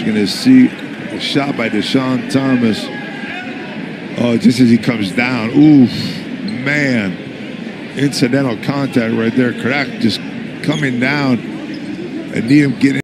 is going to see a shot by Deshaun Thomas. Oh, just as he comes down. Oof, man. Incidental contact right there. Kraag just coming down. And Needham getting